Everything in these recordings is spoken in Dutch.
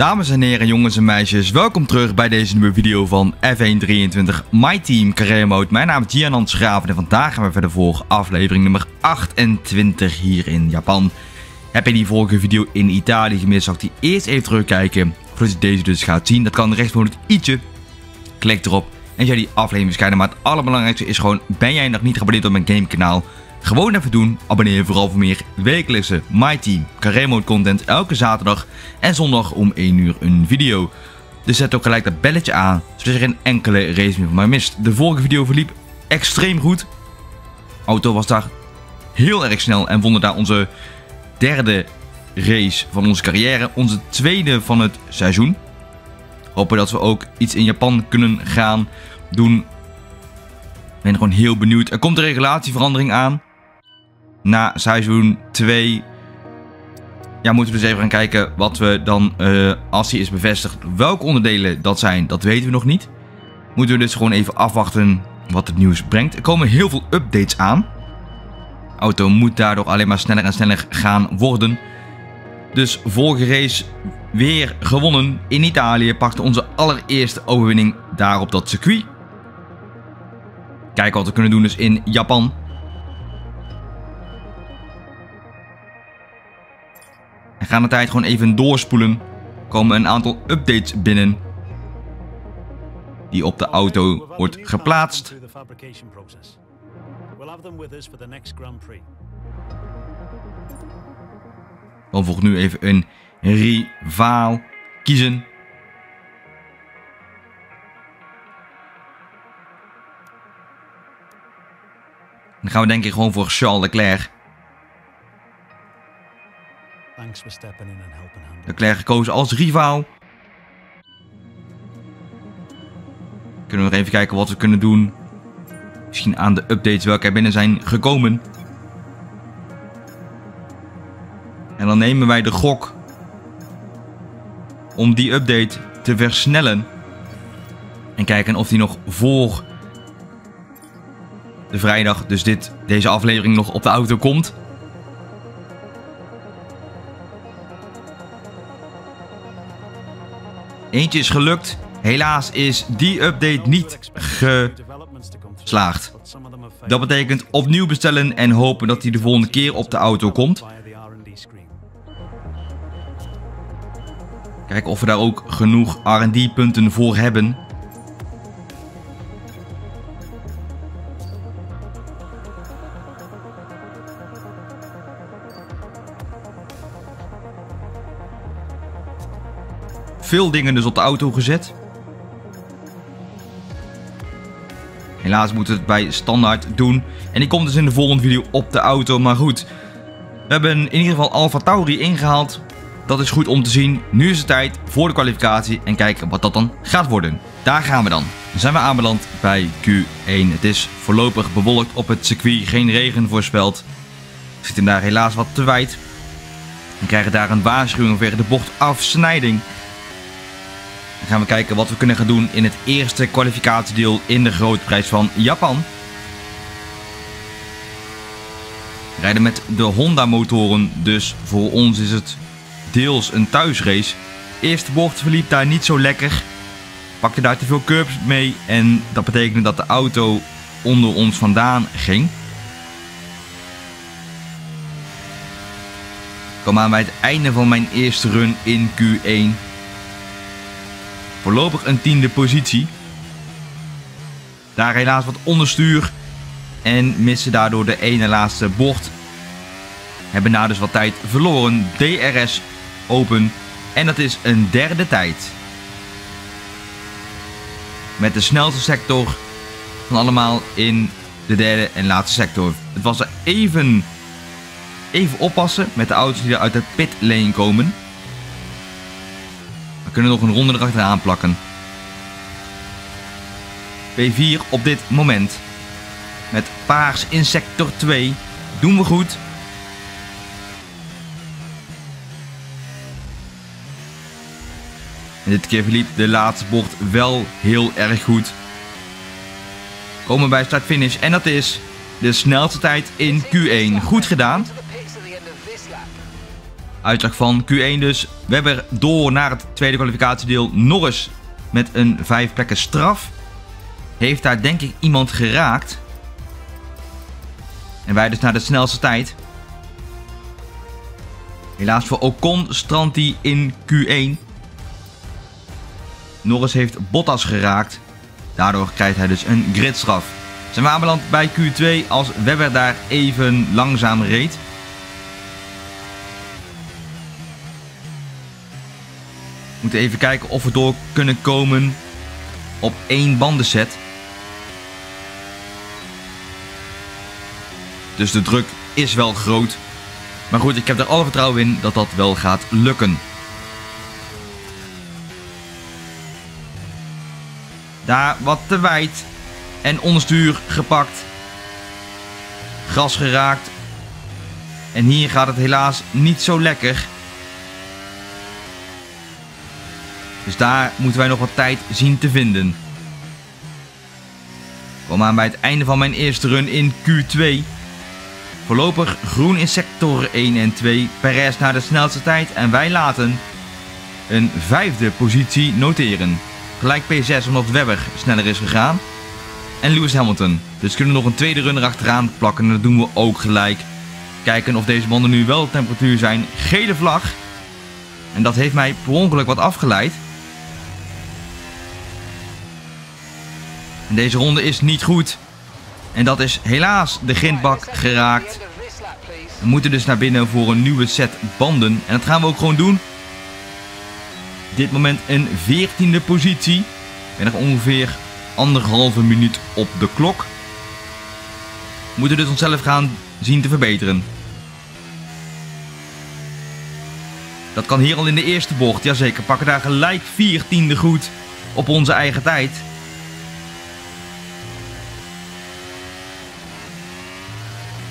Dames en heren, jongens en meisjes, welkom terug bij deze nieuwe video van F123 My Team Career Mode. Mijn naam is Gianand Schraven en vandaag gaan we verder voor aflevering nummer 28 hier in Japan. Heb je die vorige video in Italië gemist, zal ik die eerst even terugkijken voordat je deze dus gaat zien. Dat kan rechtsboven het i'tje. Klik erop en jij die aflevering verschijnen. Maar het allerbelangrijkste is gewoon, ben jij nog niet geabonneerd op mijn gamekanaal? Gewoon even doen. Abonneer je vooral voor meer wekelijkse My Team Career Mode content elke zaterdag en zondag om 1 uur een video. Dus zet ook gelijk dat belletje aan, zodat je geen enkele race meer van mij mist. De vorige video verliep extreem goed. Auto was daar heel erg snel en vonden daar onze derde race van onze carrière. Onze tweede van het seizoen. Hopen dat we ook iets in Japan kunnen gaan doen. Ik ben gewoon heel benieuwd. Er komt een regulatieverandering aan na seizoen 2 ja, moeten we dus even gaan kijken wat we dan, uh, als die is bevestigd, welke onderdelen dat zijn, dat weten we nog niet. Moeten we dus gewoon even afwachten wat het nieuws brengt. Er komen heel veel updates aan. De auto moet daardoor alleen maar sneller en sneller gaan worden. Dus vorige race weer gewonnen in Italië. Pakte onze allereerste overwinning daar op dat circuit. Kijken wat we kunnen doen dus in Japan. En gaan de tijd gewoon even doorspoelen. Komen een aantal updates binnen. Die op de auto wordt geplaatst. Dan volgt nu even een rivaal kiezen. Dan gaan we denk ik gewoon voor Charles Leclerc. Leclerc gekozen als rivaal. Kunnen we nog even kijken wat we kunnen doen. Misschien aan de updates welke er binnen zijn gekomen. En dan nemen wij de gok om die update te versnellen. En kijken of die nog voor de vrijdag, dus dit, deze aflevering, nog op de auto komt. Eentje is gelukt. Helaas is die update niet geslaagd. Dat betekent opnieuw bestellen en hopen dat hij de volgende keer op de auto komt. Kijken of we daar ook genoeg R&D punten voor hebben. Veel dingen dus op de auto gezet. Helaas moeten we het bij standaard doen. En die komt dus in de volgende video op de auto. Maar goed, we hebben in ieder geval Alfa Tauri ingehaald. Dat is goed om te zien. Nu is het tijd voor de kwalificatie en kijken wat dat dan gaat worden. Daar gaan we dan. Dan zijn we aanbeland bij Q1. Het is voorlopig bewolkt op het circuit. Geen regen voorspeld. We zitten daar helaas wat te wijd. We krijgen daar een waarschuwing over de bochtafsnijding. Gaan we kijken wat we kunnen gaan doen in het eerste kwalificatiedeel in de grootprijs van Japan. Rijden met de Honda motoren, dus voor ons is het deels een thuisrace. Eerste bocht verliep daar niet zo lekker. Pakte daar te veel curbs mee en dat betekende dat de auto onder ons vandaan ging. Kwam aan bij het einde van mijn eerste run in Q1. Voorlopig een tiende positie. Daar helaas wat onderstuur. En missen daardoor de ene laatste bocht. Hebben na dus wat tijd verloren. DRS open. En dat is een derde tijd. Met de snelste sector van allemaal in de derde en laatste sector. Het was er even, even oppassen met de auto's die er uit de pit lane komen. We kunnen nog een ronde erachteraan plakken. P4 op dit moment. Met paars in sector 2. Doen we goed. Dit keer verliep de laatste bocht wel heel erg goed. Komen bij start-finish en dat is de snelste tijd in Q1. Goed gedaan. Uitslag van Q1 dus. We hebben door naar het tweede kwalificatiedeel. Norris met een vijf plekken straf. Heeft daar denk ik iemand geraakt. En wij dus naar de snelste tijd. Helaas voor Ocon strandt hij in Q1. Norris heeft Bottas geraakt. Daardoor krijgt hij dus een gridstraf. Zijn we aanbeland bij Q2 als Webber daar even langzaam reed. Moeten even kijken of we door kunnen komen op één bandenset. Dus de druk is wel groot. Maar goed, ik heb er alle vertrouwen in dat dat wel gaat lukken. Daar wat te wijd. En onderstuur gepakt. Gras geraakt. En hier gaat het helaas niet zo lekker. Dus daar moeten wij nog wat tijd zien te vinden. Kom aan bij het einde van mijn eerste run in Q2. Voorlopig groen in sector 1 en 2. Perez naar de snelste tijd en wij laten een vijfde positie noteren. Gelijk P6 omdat Webber sneller is gegaan. En Lewis Hamilton. Dus kunnen we nog een tweede runner achteraan plakken en dat doen we ook gelijk. Kijken of deze banden nu wel temperatuur zijn. Gele vlag. En dat heeft mij per ongeluk wat afgeleid. Deze ronde is niet goed. En dat is helaas de grindbak geraakt. We moeten dus naar binnen voor een nieuwe set banden. En dat gaan we ook gewoon doen. Dit moment een 14e positie. Ben nog ongeveer anderhalve minuut op de klok. We moeten dus onszelf gaan zien te verbeteren. Dat kan hier al in de eerste bocht. Jazeker, pakken daar gelijk 14e goed op onze eigen tijd.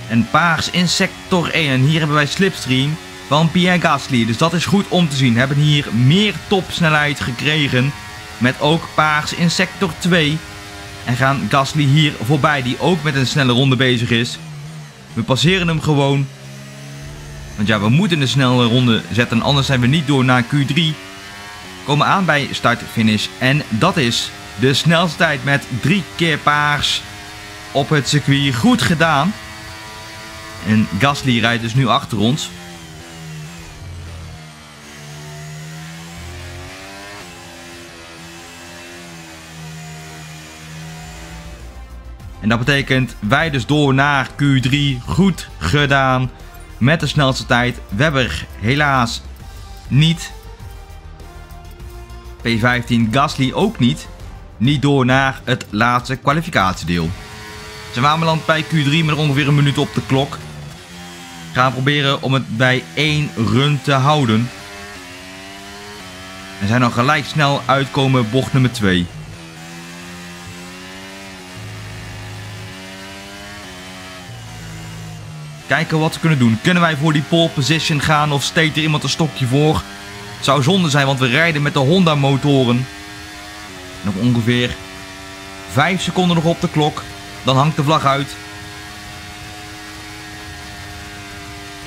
En paars in sector 1. En hier hebben wij slipstream van Pierre Gasly. Dus dat is goed om te zien. We hebben hier meer topsnelheid gekregen. Met ook paars in sector 2. En gaan Gasly hier voorbij, die ook met een snelle ronde bezig is. We passeren hem gewoon. Want ja, we moeten een snelle ronde zetten, anders zijn we niet door naar Q3. Komen aan bij start-finish. En dat is de snelste tijd met drie keer paars op het circuit. Goed gedaan. En Gasly rijdt dus nu achter ons. En dat betekent wij dus door naar Q3. Goed gedaan. Met de snelste tijd. Webber helaas niet. P15 Gasly ook niet. Niet door naar het laatste kwalificatiedeel. Zijn aanbeland bij Q3 met ongeveer een minuut op de klok. Gaan proberen om het bij één run te houden. En zijn dan gelijk snel uitkomen bocht nummer 2. Kijken wat we kunnen doen. Kunnen wij voor die pole position gaan of steekt er iemand een stokje voor? Zou zonde zijn, want we rijden met de Honda motoren. Nog ongeveer 5 seconden nog op de klok. Dan hangt de vlag uit.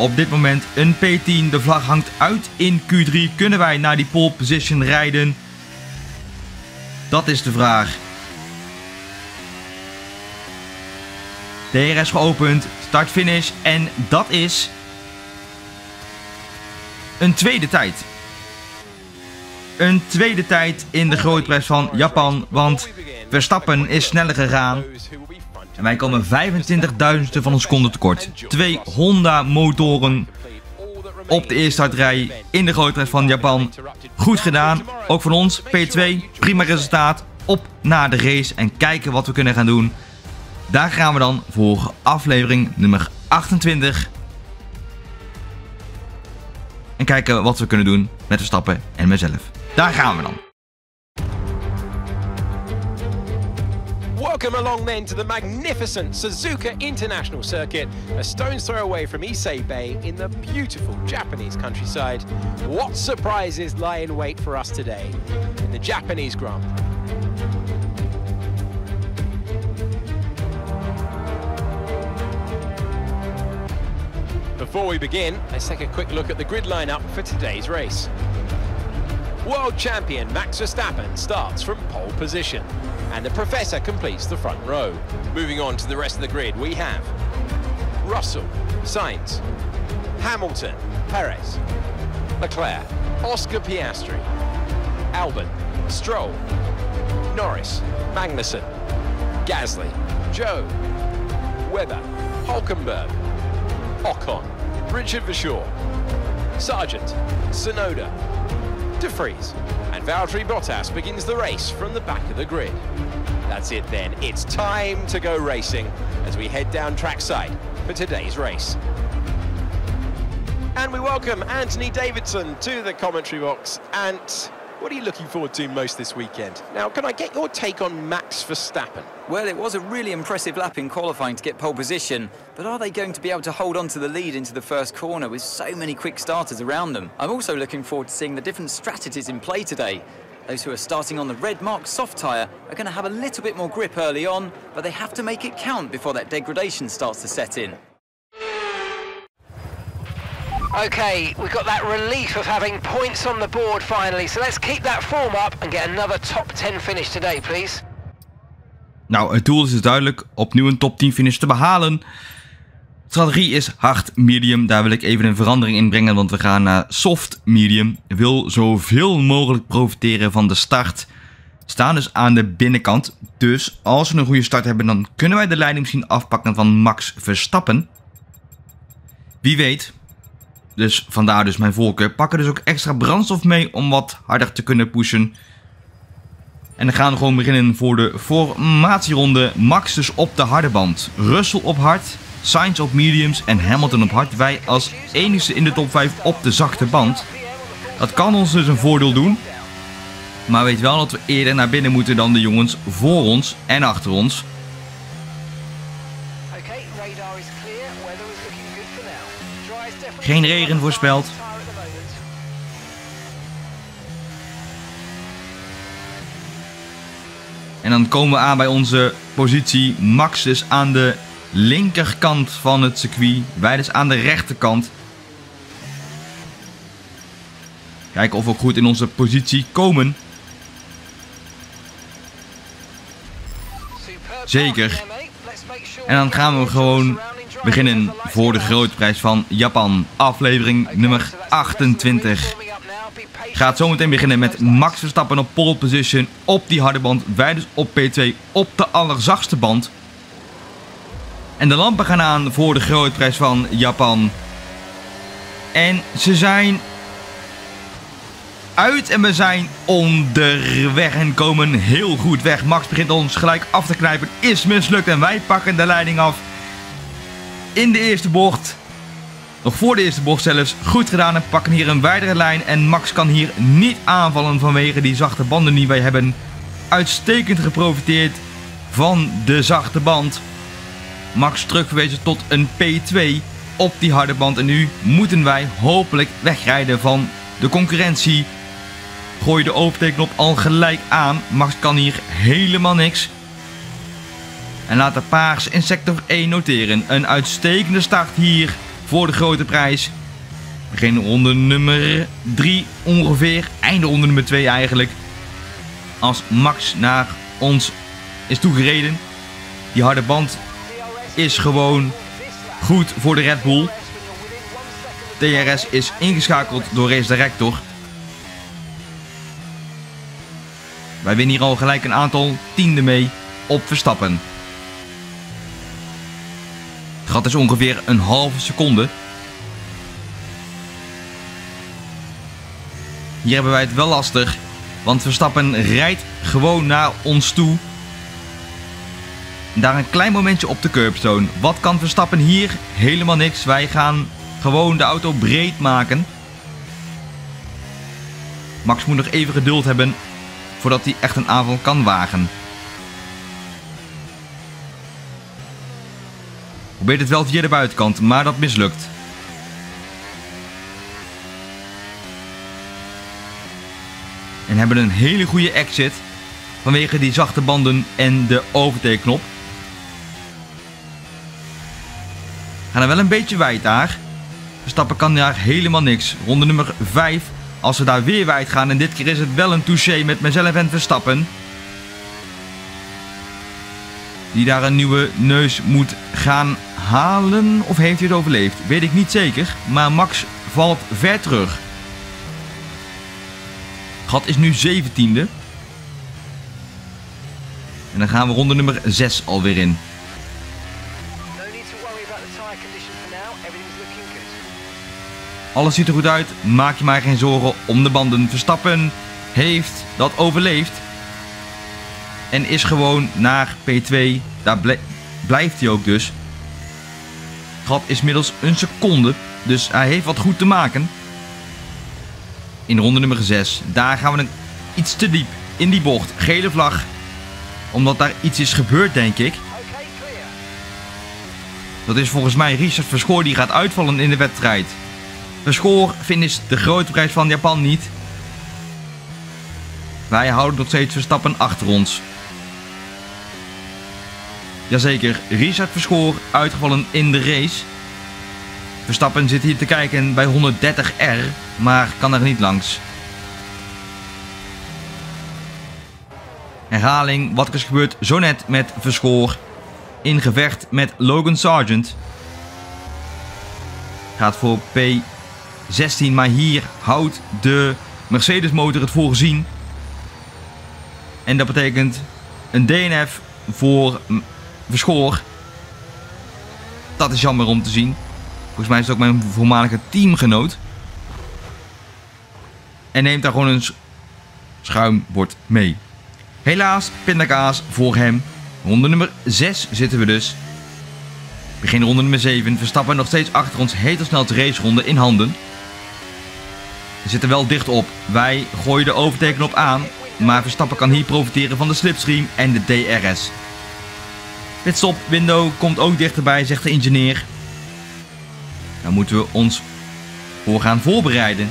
Op dit moment een P10. De vlag hangt uit in Q3. Kunnen wij naar die pole position rijden? Dat is de vraag. DRS geopend. Start-finish. En dat is... Een tweede tijd. Een tweede tijd in de grote prijs van Japan. Want Verstappen is sneller gegaan. Wij komen 25.000ste van een seconde tekort. Twee Honda motoren op de eerste startrij in de grote van Japan. Goed gedaan. Ook van ons. P2. Prima resultaat. Op naar de race en kijken wat we kunnen gaan doen. Daar gaan we dan voor aflevering nummer 28. En kijken wat we kunnen doen met de stappen en mezelf. Daar gaan we dan. Welcome along then to the magnificent Suzuka International Circuit, a stone's throw away from Issei Bay in the beautiful Japanese countryside. What surprises lie in wait for us today in the Japanese Grand Prix? Before we begin, let's take a quick look at the grid lineup for today's race. World champion Max Verstappen starts from pole position, and the Professor completes the front row. Moving on to the rest of the grid, we have Russell, Sainz, Hamilton, Perez, Leclerc, Oscar Piastri, Albon, Stroll, Norris, Magnussen, Gasly, Joe, Webber, Hulkenberg, Ocon, Richard Vishaw, Sargent, Sonoda, De Vries, and Valtteri Bottas begins the race from the back of the grid. That's it then, it's time to go racing as we head down trackside for today's race. And we welcome Anthony Davidson to the commentary box. And what are you looking forward to most this weekend? Now, can I get your take on Max Verstappen? Well, it was a really impressive lap in qualifying to get pole position, but are they going to be able to hold on to the lead into the first corner with so many quick starters around them? I'm also looking forward to seeing the different strategies in play today. Those who are starting on the red mark soft tyre are going to have a little bit more grip early on, but they have to make it count before that degradation starts to set in. Okay, we've got that relief of having points on the board finally, so let's keep that form up and get another top 10 finish today, please. Nou, het doel is dus duidelijk. Opnieuw een top 10 finish te behalen. Strategie is hard medium. Daar wil ik even een verandering in brengen, want we gaan naar soft medium. Wil zoveel mogelijk profiteren van de start. Staan dus aan de binnenkant. Dus als we een goede start hebben, dan kunnen wij de leiding misschien afpakken van Max Verstappen. Wie weet. Dus vandaar dus mijn voorkeur. Pakken dus ook extra brandstof mee om wat harder te kunnen pushen. En dan gaan we gewoon beginnen voor de formatieronde. Max dus op de harde band. Russell op hard. Sainz op mediums en Hamilton op hard. Wij als enige in de top 5 op de zachte band. Dat kan ons dus een voordeel doen. Maar weet wel dat we eerder naar binnen moeten dan de jongens voor ons en achter ons. Is is is Geen regen voorspeld. En dan komen we aan bij onze positie. Max dus aan de linkerkant van het circuit. Wij dus aan de rechterkant. Kijken of we goed in onze positie komen. Zeker. En dan gaan we gewoon beginnen voor de grote prijs van Japan. Aflevering nummer so that's the rest of the grid 28. forming up now. Be patient. Gaat zometeen beginnen met Max Verstappen op pole position op die harde band. Wij dus op P2 op de allerzachtste band. En de lampen gaan aan voor de grote prijs van Japan. En ze zijn uit en we zijn onderweg en komen heel goed weg. Max begint ons gelijk af te knijpen. Is mislukt en wij pakken de leiding af. In de eerste bocht. Nog voor de eerste bocht zelfs. Goed gedaan en pakken hier een wijdere lijn. En Max kan hier niet aanvallen vanwege die zachte banden die wij hebben. Uitstekend geprofiteerd van de zachte band. Max terugverwezen tot een P2 op die harde band. En nu moeten wij hopelijk wegrijden van de concurrentie. Gooi de overteknop al gelijk aan. Max kan hier helemaal niks. En laat de paars in sector 1 noteren. Een uitstekende start hier voor de grote prijs. Begin ronde nummer 3 ongeveer. Einde ronde nummer 2 eigenlijk. Als Max naar ons is toegereden. Die harde band is gewoon goed voor de Red Bull. TRS is ingeschakeld door Race Director. Wij winnen hier al gelijk een aantal tienden mee op Verstappen. Het gat is ongeveer een halve seconde. Hier hebben wij het wel lastig. Want Verstappen rijdt gewoon naar ons toe. Daar een klein momentje op de curbstone. Wat kan Verstappen hier? Helemaal niks. Wij gaan gewoon de auto breed maken. Max moet nog even geduld hebben voordat hij echt een aanval kan wagen. Probeert het wel via de buitenkant, maar dat mislukt. En hebben een hele goede exit vanwege die zachte banden en de overtakeknop. Gaan er wel een beetje wijd daar. Verstappen kan daar helemaal niks. Ronde nummer 5. Als we daar weer wijd gaan. En dit keer is het wel een touché met mezelf en Verstappen. Die daar een nieuwe neus moet gaan halen. Of heeft hij het overleefd? Weet ik niet zeker. Maar Max valt ver terug. Gat is nu 17e. En dan gaan we ronde nummer 6 alweer in. Alles ziet er goed uit. Maak je maar geen zorgen om de banden. Verstappen heeft dat overleefd. En is gewoon naar P2. Daar blijft hij ook dus. Gat is middels een seconde. Dus hij heeft wat goed te maken. In ronde nummer 6. Daar gaan we een, iets te diep in die bocht. Gele vlag. Omdat daar iets is gebeurd, denk ik. Dat is volgens mij Richard Verschoor die gaat uitvallen in de wedstrijd. Verschoor finisht de grote prijs van Japan niet. Wij houden nog steeds Verstappen achter ons. Jazeker, Richard Verschoor uitgevallen in de race. Verstappen zit hier te kijken bij 130R, maar kan er niet langs. Herhaling, wat er is gebeurd zo net met Verschoor in gevecht met Logan Sargent. Gaat voor P16, maar hier houdt de Mercedes motor het voor gezien. En dat betekent een DNF voor Verschoor. Dat is jammer om te zien. Volgens mij is het ook mijn voormalige teamgenoot. En neemt daar gewoon een sch- schuimbord mee. Helaas, pindakaas voor hem. Ronde nummer 6 zitten we dus. Begin ronde nummer 7. Verstappen nog steeds achter ons. Heet al snel de raceronde in handen. We zitten wel dicht op. Wij gooien de overteken op aan. Maar Verstappen kan hier profiteren van de slipstream en de DRS. Pitstop window komt ook dichterbij, zegt de ingenieur. Daar moeten we ons voor gaan voorbereiden.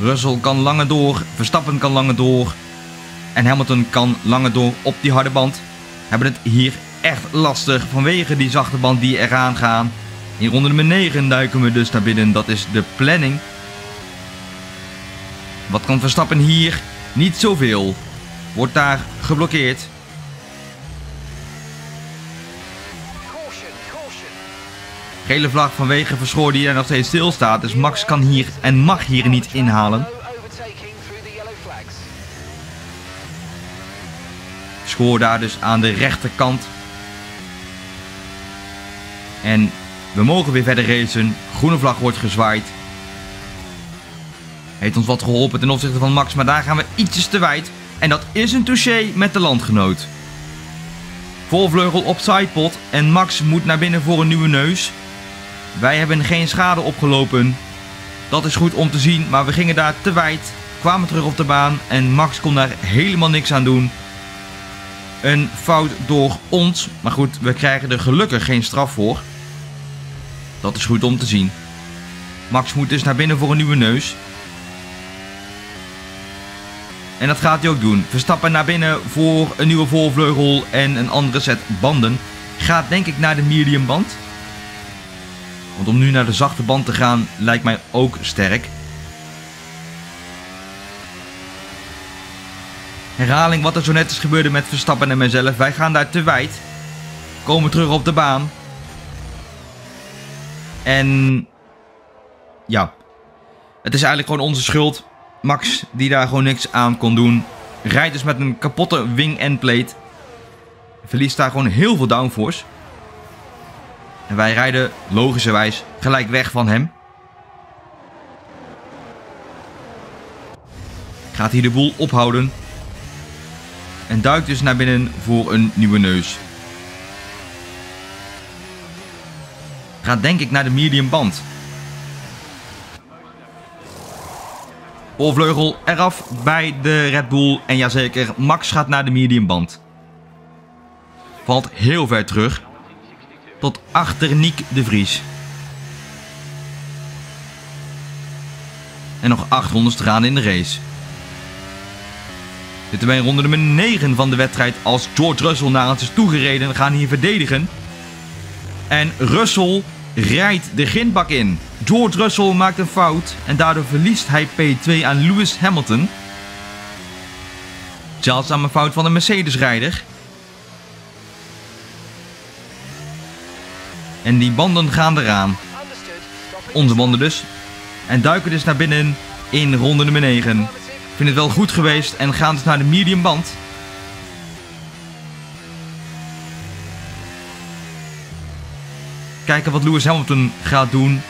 Russell kan langer door, Verstappen kan langer door. En Hamilton kan langer door op die harde band. Hebben het hier echt lastig vanwege die zachte band die eraan gaan. In ronde nummer 9 duiken we dus naar binnen. Dat is de planning. Wat kan Verstappen hier? Niet zoveel. Wordt daar geblokkeerd. Gele vlag vanwege Verschoor die er nog steeds stilstaat. Dus Max kan hier en mag hier niet inhalen. Schoor daar dus aan de rechterkant. En we mogen weer verder racen. Groene vlag wordt gezwaaid. Heeft ons wat geholpen ten opzichte van Max, maar daar gaan we ietsjes te wijd. En dat is een touché met de landgenoot. Volvleugel op sidepot en Max moet naar binnen voor een nieuwe neus. Wij hebben geen schade opgelopen. Dat is goed om te zien, maar we gingen daar te wijd. Kwamen terug op de baan en Max kon daar helemaal niks aan doen. Een fout door ons. Maar goed, we krijgen er gelukkig geen straf voor. Dat is goed om te zien. Max moet dus naar binnen voor een nieuwe neus. En dat gaat hij ook doen. Verstappen naar binnen voor een nieuwe voorvleugel en een andere set banden. Gaat denk ik naar de medium band. Want om nu naar de zachte band te gaan lijkt mij ook sterk. Herhaling wat er zo net is gebeurde met Verstappen en mezelf. Wij gaan daar te wijd. Komen terug op de baan. En ja, het is eigenlijk gewoon onze schuld. Max, die daar gewoon niks aan kon doen, rijdt dus met een kapotte wing end plate. Verliest daar gewoon heel veel downforce. En wij rijden logischerwijs gelijk weg van hem. Gaat hier de boel ophouden. En duikt dus naar binnen voor een nieuwe neus. Gaat denk ik naar de medium band. Voorvleugel eraf bij de Red Bull. En jazeker, Max gaat naar de medium band. Valt heel ver terug. Tot achter Niek de Vries. En nog 8 rondes te gaan in de race. Zitten wij in ronde nummer 9 van de wedstrijd als George Russell naar ons is toegereden. We gaan hier verdedigen. En Russell rijdt de grindbak in. George Russell maakt een fout en daardoor verliest hij P2 aan Lewis Hamilton. Zeldzaam een fout van de Mercedes-rijder. En die banden gaan eraan. Onze banden dus. En duiken dus naar binnen in ronde nummer 9. Ik vind het wel goed geweest en gaan dus naar de medium band. Kijken wat Lewis Hamilton gaat doen.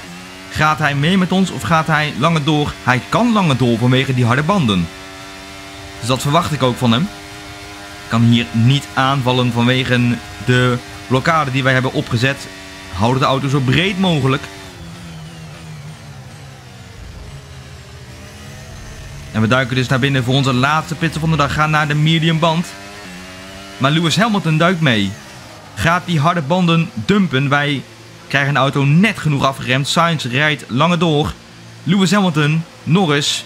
Gaat hij mee met ons of gaat hij langer door? Hij kan langer door vanwege die harde banden. Dus dat verwacht ik ook van hem. Kan hier niet aanvallen vanwege de blokkade die wij hebben opgezet. Houden de auto zo breed mogelijk. En we duiken dus naar binnen voor onze laatste pitstop van de dag. Gaan naar de medium band. Maar Lewis Hamilton duikt mee. Gaat die harde banden dumpen. Wij krijgen de auto net genoeg afgeremd. Sainz rijdt langer door. Lewis Hamilton, Norris.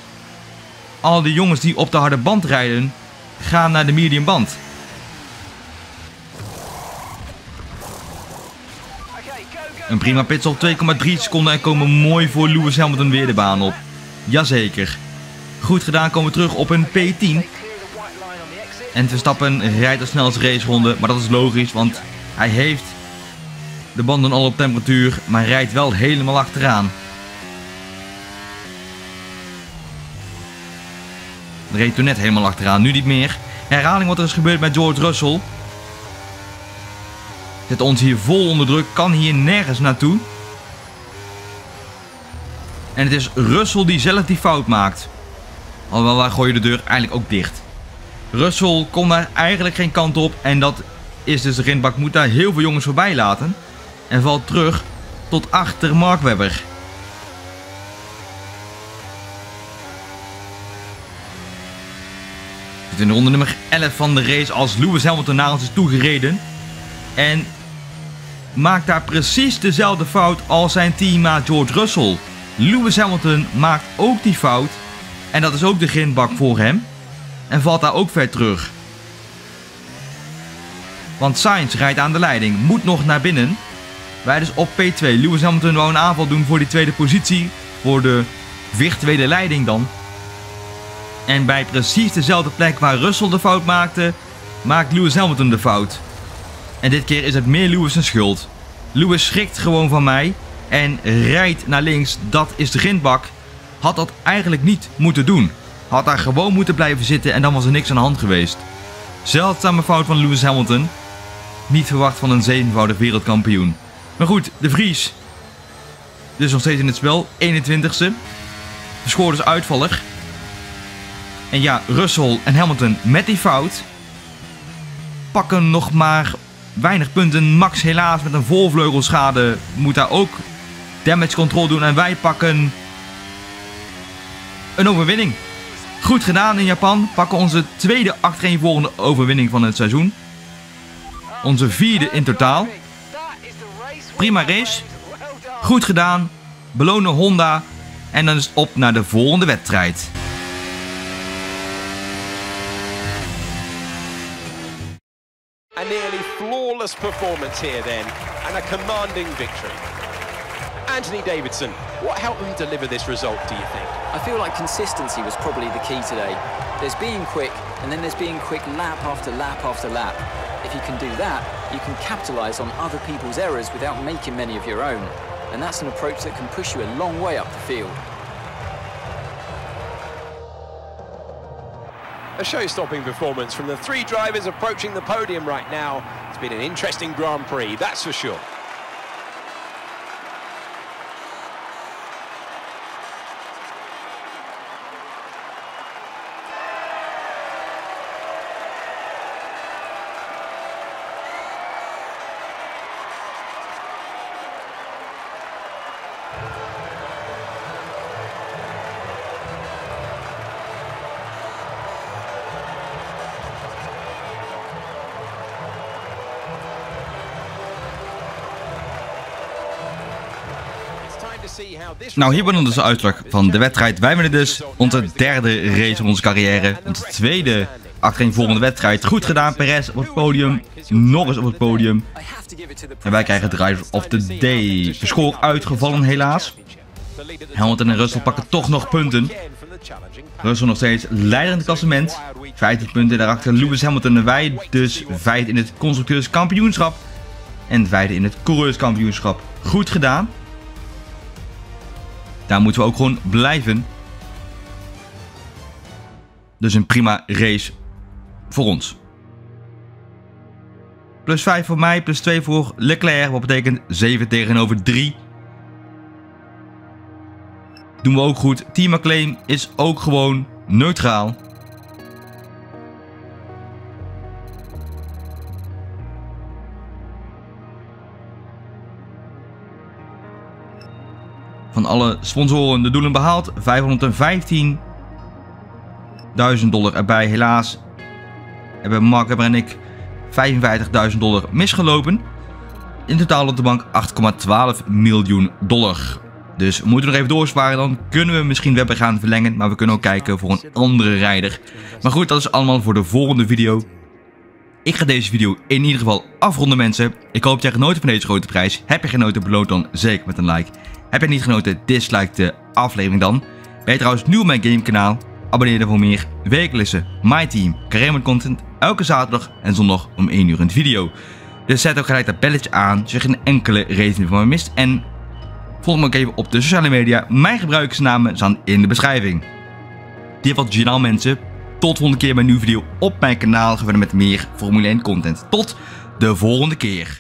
Al die jongens die op de harde band rijden, gaan naar de medium band. Een prima pitstop, 2,3 seconden en komen mooi voor Lewis Hamilton weer de baan op. Jazeker. Goed gedaan, komen we terug op een P10. En Verstappen rijdt de snelste raceronde, maar dat is logisch, want hij heeft de banden al op temperatuur, maar rijdt wel helemaal achteraan. Reed toen net helemaal achteraan, nu niet meer. Herhaling wat er is gebeurd met George Russell. Zet ons hier vol onder druk, kan hier nergens naartoe. En het is Russell die zelf die fout maakt. Alhoewel, wij gooien de deur eigenlijk ook dicht. Russell kon daar eigenlijk geen kant op. En dat is dus de. Moet daar heel veel jongens voorbij laten. En valt terug tot achter Mark Webber. Dit in de ronde nummer 11 van de race als Lewis Hamilton naar ons is toegereden. En maakt daar precies dezelfde fout als zijn teammaat George Russell. Lewis Hamilton maakt ook die fout. En dat is ook de grindbak voor hem. En valt daar ook ver terug. Want Sainz rijdt aan de leiding. Moet nog naar binnen. Wij dus op P2. Lewis Hamilton wou een aanval doen voor die tweede positie. Voor de virtuele leiding dan. En bij precies dezelfde plek waar Russell de fout maakte, maakt Lewis Hamilton de fout. En dit keer is het meer Lewis zijn schuld. Lewis schrikt gewoon van mij en rijdt naar links. Dat is de grindbak. Had dat eigenlijk niet moeten doen. Had daar gewoon moeten blijven zitten en dan was er niks aan de hand geweest. Zeldzame fout van Lewis Hamilton. Niet verwacht van een zevenvoudig wereldkampioen. Maar goed, de Vries. Dus nog steeds in het spel. 21ste. Gescoord is uitvaller. En ja, Russell en Hamilton met die fout. Pakken nog maar weinig punten. Max helaas met een voorvleugelschade moet daar ook damage control doen. En wij pakken een overwinning. Goed gedaan in Japan. Pakken onze tweede achtereenvolgende overwinning van het seizoen. Onze vierde in totaal. Prima race. Goed gedaan. Belonen Honda. En dan is het op naar de volgende wedstrijd. A nearly flawless performance here then, and a commanding victory. Anthony Davidson, what helped them deliver this result, do you think? I feel like consistency was probably the key today. There's being quick, and then there's being quick lap after lap after lap. If you can do that, you can capitalise on other people's errors without making many of your own. And that's an approach that can push you a long way up the field. A show-stopping performance from the three drivers approaching the podium right now. It's been an interesting Grand Prix, that's for sure. Nou, hier dus de uitslag van de wedstrijd. Wij winnen dus onze derde race van onze carrière. Onze tweede Achterin volgende wedstrijd. Goed gedaan, Perez op het podium. Eens op het podium. En wij krijgen Driver of the Day. Score uitgevallen helaas. Hamilton en Russell pakken toch nog punten. Russell nog steeds leider in het klassement. 15 punten daarachter Lewis Hamilton en wij dus vijfde in het constructeurskampioenschap. En vijfde in het coureurskampioenschap. Goed gedaan. Daar moeten we ook gewoon blijven. Dus een prima race voor ons. Plus 5 voor mij, plus 2 voor Leclerc. Wat betekent 7 tegenover 3. Doen we ook goed. Team McLean is ook gewoon neutraal. Van alle sponsoren de doelen behaald. 515.000 dollar erbij. Helaas hebben Mark en ik 55.000 dollar misgelopen. In totaal op de bank 8,12 miljoen dollar. Dus we moeten nog even doorsparen. Dan kunnen we misschien Webber gaan verlengen. Maar we kunnen ook kijken voor een andere rijder. Maar goed, dat is allemaal voor de volgende video. Ik ga deze video in ieder geval afronden mensen. Ik hoop dat jij genoten van deze grote prijs. Heb je genoten, beloon dan zeker met een like. Heb je niet genoten, dislike de aflevering dan. Ben je trouwens nieuw op mijn gamekanaal? Abonneer dan voor meer wekelijkse My Team Carremont content. Elke zaterdag en zondag om 1 uur een video. Dus zet ook gelijk dat belletje aan, zodat je geen enkele meer van me mist. En volg me ook even op de sociale media. Mijn gebruikersnamen staan in de beschrijving. Dit was Ginaal mensen. Tot de volgende keer bij een nieuwe video op mijn kanaal. Gaan met meer Formule 1 content. Tot de volgende keer.